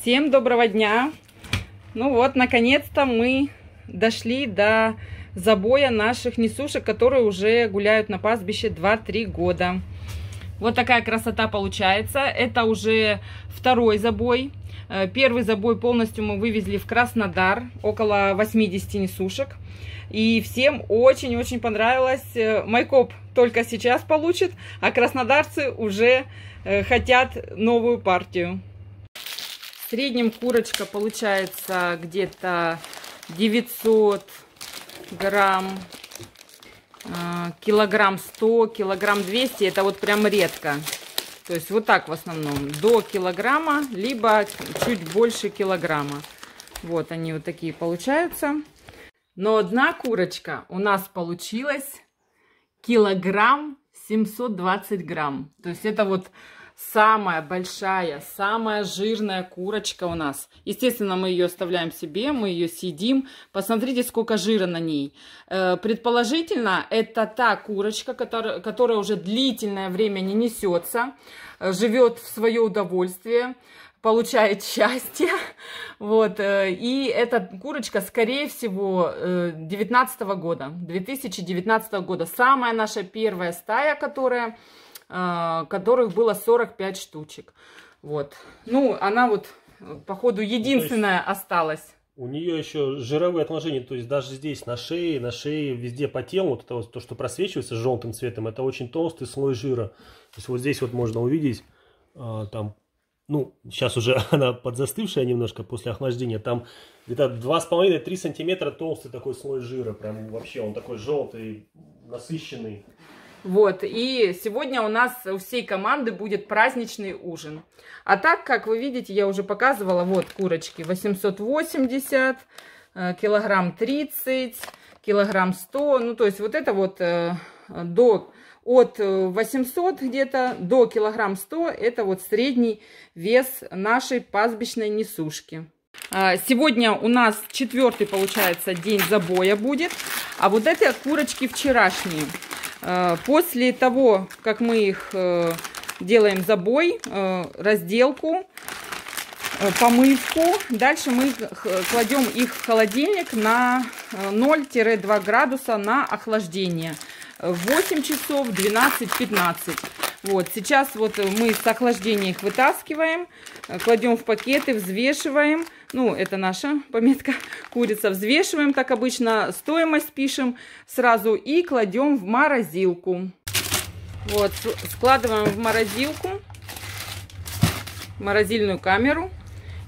Всем доброго дня! Ну вот, наконец-то мы дошли до забоя наших несушек, которые уже гуляют на пастбище 2-3 года. Вот такая красота получается. Это уже второй забой. Э, первый забой полностью мы вывезли в Краснодар, около 80 несушек. И всем очень-очень понравилось. Э, Майкоп только сейчас получит, а краснодарцы уже э, хотят новую партию. Среднем курочка получается где-то 900 грамм, а, килограмм 100, килограмм 200. Это вот прям редко. То есть вот так в основном. До килограмма, либо чуть больше килограмма. Вот они вот такие получаются. Но одна курочка у нас получилась килограмм 720 грамм. То есть это вот самая большая, самая жирная курочка у нас. Естественно, мы ее оставляем себе, мы ее съедим. Посмотрите, сколько жира на ней. Э, предположительно, это та курочка, которая, которая уже длительное время не несется, э, живет в свое удовольствие получает счастье. Вот. Э, и эта курочка, скорее всего, 2019 года, 2019 года. Самая наша первая стая, которая которых было 45 штучек. Вот. Ну, она вот, походу, единственная ну, осталась. У нее еще жировые отложения, то есть даже здесь на шее, на шее, везде по телу, вот это вот то, что просвечивается желтым цветом, это очень толстый слой жира. То есть вот здесь вот можно увидеть, а, там, ну, сейчас уже она подзастывшая немножко после охлаждения, там где-то 2,5-3 сантиметра толстый такой слой жира, прям вообще он такой желтый, насыщенный. Вот, и сегодня у нас у всей команды будет праздничный ужин. А так, как вы видите, я уже показывала, вот курочки 880, э, килограмм 30, килограмм 100. Ну, то есть вот это вот э, до от 800 где-то до килограмм 100 это вот средний вес нашей пастбищной несушки. А, сегодня у нас четвертый, получается, день забоя будет. А вот эти курочки вчерашние. Э, после того, как мы их э, делаем забой, э, разделку, помывку, дальше мы кладем их в холодильник на 0-2 градуса на охлаждение. 8 часов, 12-15. Вот, сейчас вот мы с охлаждения их вытаскиваем, кладем в пакеты, взвешиваем. Ну, это наша пометка курица. Взвешиваем, так обычно, стоимость пишем сразу и кладем в морозилку. Вот, складываем в морозилку, морозильную камеру.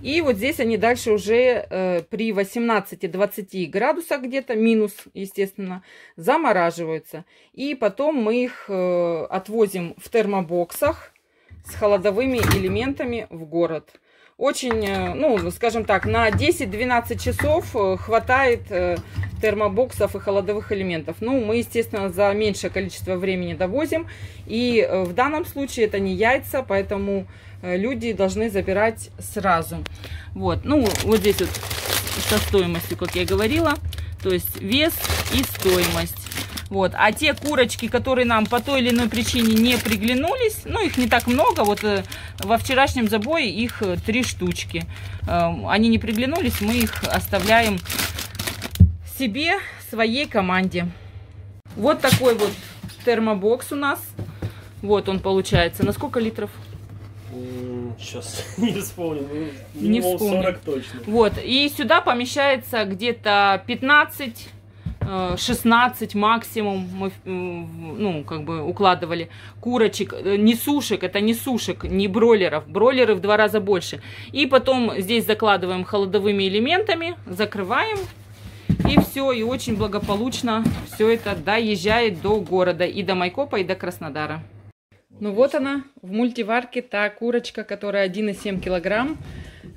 И вот здесь они дальше уже э, при 18-20 градусах где-то, минус, естественно, замораживаются. И потом мы их э, отвозим в термобоксах с холодовыми элементами в город очень, э, ну, скажем так, на 10-12 часов э, хватает э, термобоксов и холодовых элементов. Ну, мы, естественно, за меньшее количество времени довозим. И в данном случае это не яйца, поэтому люди должны забирать сразу. Вот, ну, вот здесь вот со стоимостью, как я говорила. То есть вес и стоимость. Вот. А те курочки, которые нам по той или иной причине не приглянулись, ну, их не так много, вот э, во вчерашнем забое их э, три штучки. Э, они не приглянулись, мы их оставляем себе, своей команде. Вот такой вот термобокс у нас. Вот он получается. На сколько литров? Сейчас не вспомню. Ну, не вспомню. 40 точно. Вот. И сюда помещается где-то 15 16 максимум мы ну, как бы укладывали курочек, э, не сушек, это не сушек, не бройлеров, бройлеры в два раза больше. И потом здесь закладываем холодовыми элементами, закрываем, и все, и очень благополучно все это доезжает до города, и до Майкопа, и до Краснодара. Ну вот она, в мультиварке та курочка, которая 1,7 килограмм.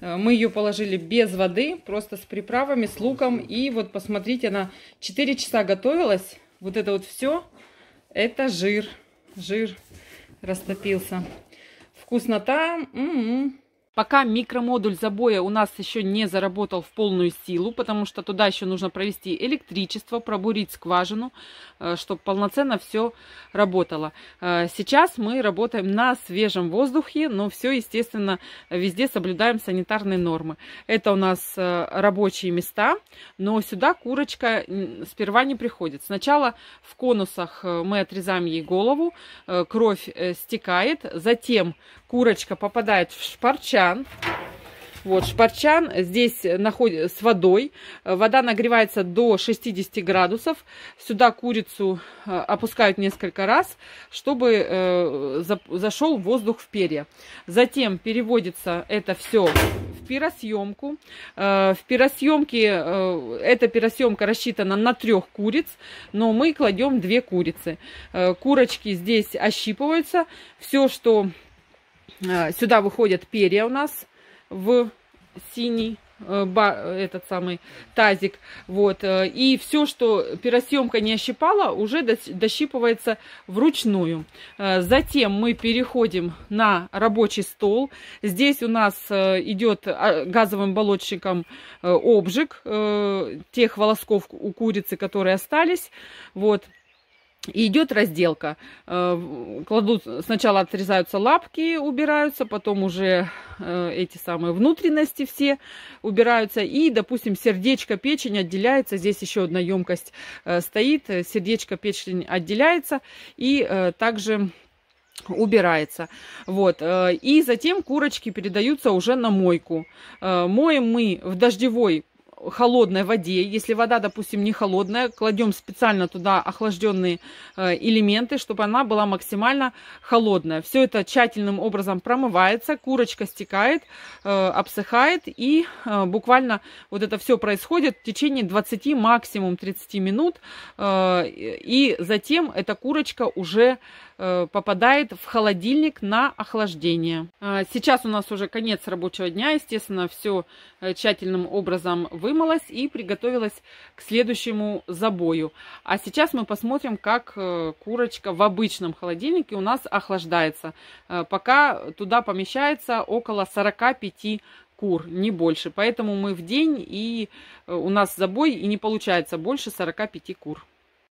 Э, мы ее положили без воды, просто с приправами, с луком. И вот посмотрите, она 4 часа готовилась. Вот это вот все, это жир. Жир растопился. Вкуснота. М -м -м. Пока микромодуль забоя у нас еще не заработал в полную силу, потому что туда еще нужно провести электричество, пробурить скважину, э, чтобы полноценно все работало. Э, сейчас мы работаем на свежем воздухе, но все, естественно, везде соблюдаем санитарные нормы. Это у нас э, рабочие места, но сюда курочка сперва не приходит. Сначала в конусах мы отрезаем ей голову, кровь стекает, затем курочка попадает в шпарчан. Вот, шпарчан здесь находится с водой. Вода нагревается до 60 градусов. Сюда курицу э, опускают несколько раз, чтобы э, зашел воздух в перья. Затем переводится это все в пиросъемку. Э, в пиросъемке, эта пиросъемка рассчитана на трех куриц, но мы кладем две курицы. Курочки здесь ощипываются. Все, что сюда выходят перья у нас в синий э, этот самый тазик, вот, э, и все, что пиросъемка не ощипала, уже дощипывается вручную. Затем мы переходим на рабочий стол. Здесь у нас идет а, газовым болотчиком обжиг тех волосков у курицы, которые остались, вот, и идет разделка. Э, кладут, сначала отрезаются лапки, убираются, потом уже э, эти самые внутренности все убираются. И, допустим, сердечко, печень отделяется. Здесь еще одна емкость э, стоит. Сердечко, печень отделяется. И также убирается. Вот. И затем курочки передаются уже на мойку. Моем мы в дождевой холодной воде. Если вода, допустим, не холодная, кладем специально туда охлажденные э, элементы, чтобы она была максимально холодная. Все это тщательным образом промывается, курочка стекает, э, обсыхает и э, буквально вот это все происходит в течение 20, максимум 30 минут. И затем эта курочка уже попадает в холодильник на охлаждение. А, сейчас у нас уже конец рабочего дня, естественно, все тщательным образом вымылось и приготовилось к следующему забою. А сейчас мы посмотрим, как э, курочка в обычном холодильнике у нас охлаждается. Пока туда помещается около 45 кур, не больше. Поэтому мы в день и у нас забой и не получается больше 45 кур.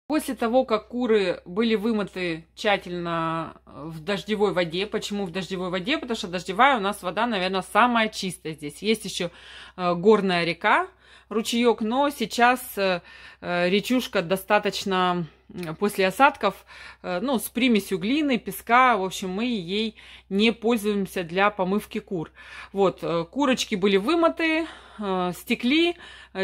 После того, как куры были вымыты тщательно в дождевой воде, почему в дождевой воде? Потому что дождевая у нас вода, наверное, самая чистая здесь. Есть еще э, горная река, ручеек, но сейчас э, э, речушка достаточно после осадков, ну, с примесью глины, песка, в общем, мы ей не пользуемся для помывки кур. Вот, курочки были вымыты, стекли,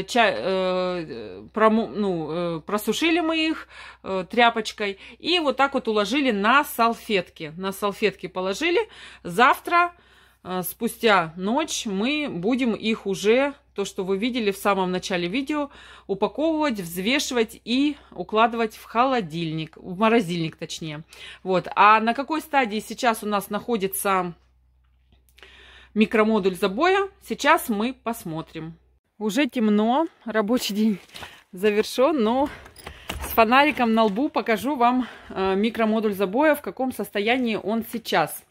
чай, прому, ну, просушили мы их тряпочкой и вот так вот уложили на салфетки. На салфетки положили. Завтра спустя ночь мы будем их уже, то, что вы видели в самом начале видео, упаковывать, взвешивать и укладывать в холодильник, в морозильник точнее. Вот. А на какой стадии сейчас у нас находится микромодуль забоя, сейчас мы посмотрим. Уже темно, рабочий день завершен, но фонариком на лбу покажу вам а, микромодуль забоя, в каком состоянии он сейчас.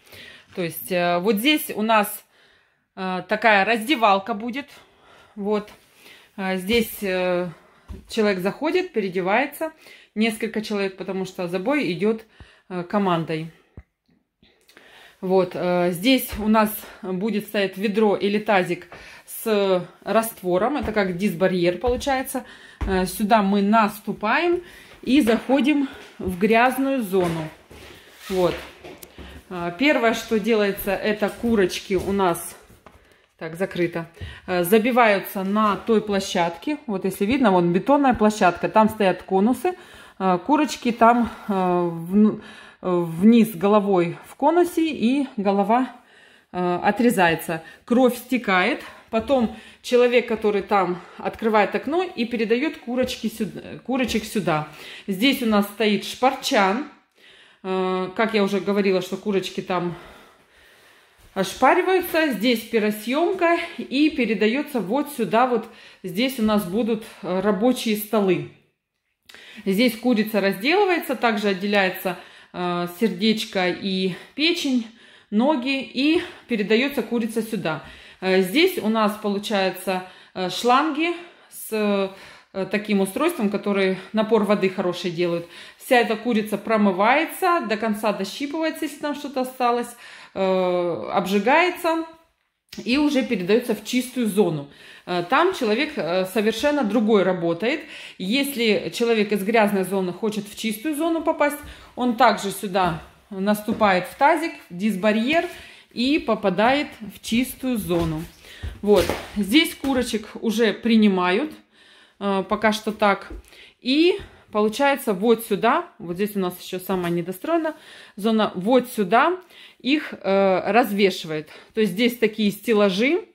То есть э, вот здесь у нас э, такая раздевалка будет. Вот. Э, здесь человек заходит, переодевается. Несколько человек, потому что забой идет командой. Вот. Здесь у нас будет стоять ведро или тазик с раствором. Это как дисбарьер получается. Сюда мы наступаем и заходим в грязную зону. Вот. А, первое, что делается, это курочки у нас, так, закрыто, э, забиваются на той площадке. Вот если видно, вон бетонная площадка, там стоят конусы. Э, курочки там э, вниз головой в конусе и голова отрезается. Кровь стекает, потом человек, который там открывает окно и передает курочки сюда, курочек сюда. Здесь у нас стоит шпарчан, Э, как я уже говорила, что курочки там ошпариваются. Здесь пиросъемка и передается вот сюда. Вот здесь у нас будут э, рабочие столы. Здесь курица разделывается, также отделяется э, сердечко и печень. ноги и передается курица сюда. Здесь у нас получается шланги с таким устройством, который напор воды хороший делают. Вся эта курица промывается, до конца дощипывается, если там что-то осталось, обжигается и уже передается в чистую зону. Э, там человек э, совершенно другой работает. Если человек из грязной зоны хочет в чистую зону попасть, он также сюда наступает в тазик, в дисбарьер и попадает в чистую зону. Вот, здесь курочек уже принимают, э, пока что так. И получается вот сюда, вот здесь у нас еще самая недостроена зона, вот сюда их э, развешивает. То есть здесь такие стеллажи,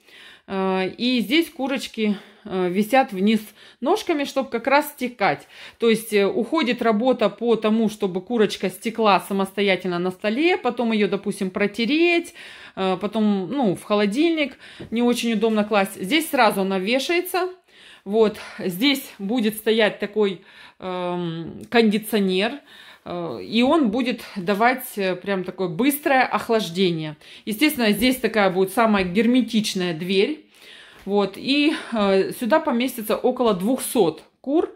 э, и здесь курочки висят вниз ножками, чтобы как раз стекать. То есть э, уходит работа по тому, чтобы курочка стекла самостоятельно на столе, потом ее, допустим, протереть, э, потом, ну, в холодильник не очень удобно класть. Здесь сразу она вешается, вот, здесь будет стоять такой э, кондиционер, э, и он будет давать э, прям такое быстрое охлаждение. Естественно, здесь такая будет самая герметичная дверь. Вот, и э, сюда поместится около 200 кур.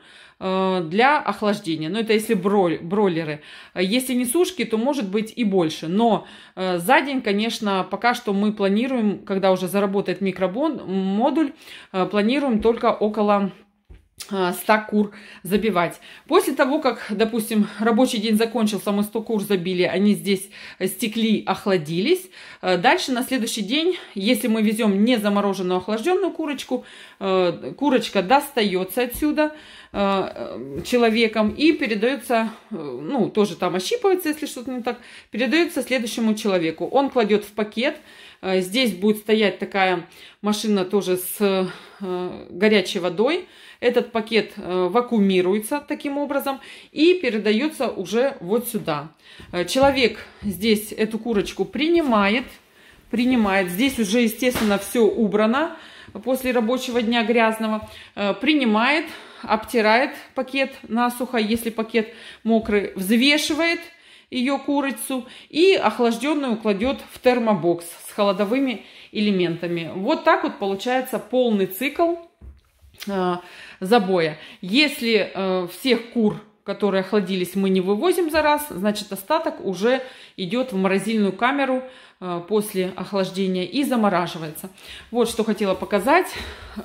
Э, для охлаждения. Но это если броль, бройлеры. Если не сушки, то может быть и больше. Но э, за день, конечно, пока что мы планируем, когда уже заработает микромодуль, э, планируем только около 100 кур забивать. После того, как, допустим, рабочий день закончился, мы 100 кур забили, они здесь стекли, охладились. Дальше на следующий день, если мы везем не замороженную, охлажденную курочку, курочка достается отсюда, Э, человеком и передается, э, ну, тоже там ощипывается, если что-то не так, передается следующему человеку. Он кладет в пакет, э, здесь будет стоять такая машина тоже с горячей водой, этот пакет вакуумируется таким образом и передается уже вот сюда. Человек здесь эту курочку принимает, принимает. Здесь уже, естественно, все убрано после рабочего дня грязного. Принимает, обтирает пакет насухо, если пакет мокрый, взвешивает ее курицу и охлажденную кладет в термобокс с холодовыми элементами. Вот так вот получается полный цикл э, забоя. Если э, всех кур которые охладились, мы не вывозим за раз, значит остаток уже идет в морозильную камеру э, после охлаждения и замораживается. Вот что хотела показать.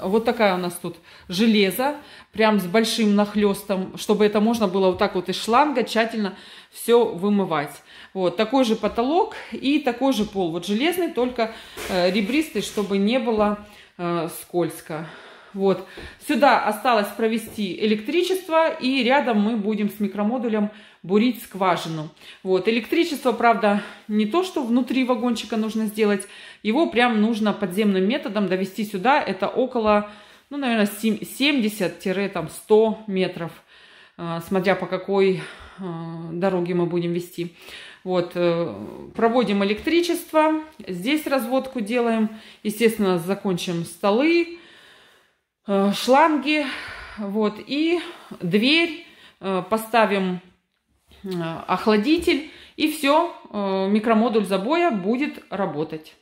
Вот такая у нас тут железо, прям с большим нахлестом, чтобы это можно было вот так вот из шланга тщательно все вымывать. Вот такой же потолок и такой же пол. Вот железный, только э, ребристый, чтобы не было э, скользко. Вот. Сюда осталось провести электричество, и рядом мы будем с микромодулем бурить скважину. Вот. Электричество, правда, не то, что внутри вагончика нужно сделать, его прям нужно подземным методом довести сюда. Это около, ну, наверное, 70-100 метров, а, смотря по какой а, дороге мы будем вести. Вот, э, проводим электричество, здесь разводку делаем, естественно, закончим столы, Э, шланги, вот, и дверь, э, поставим э, охладитель, и все, микромодуль забоя будет работать.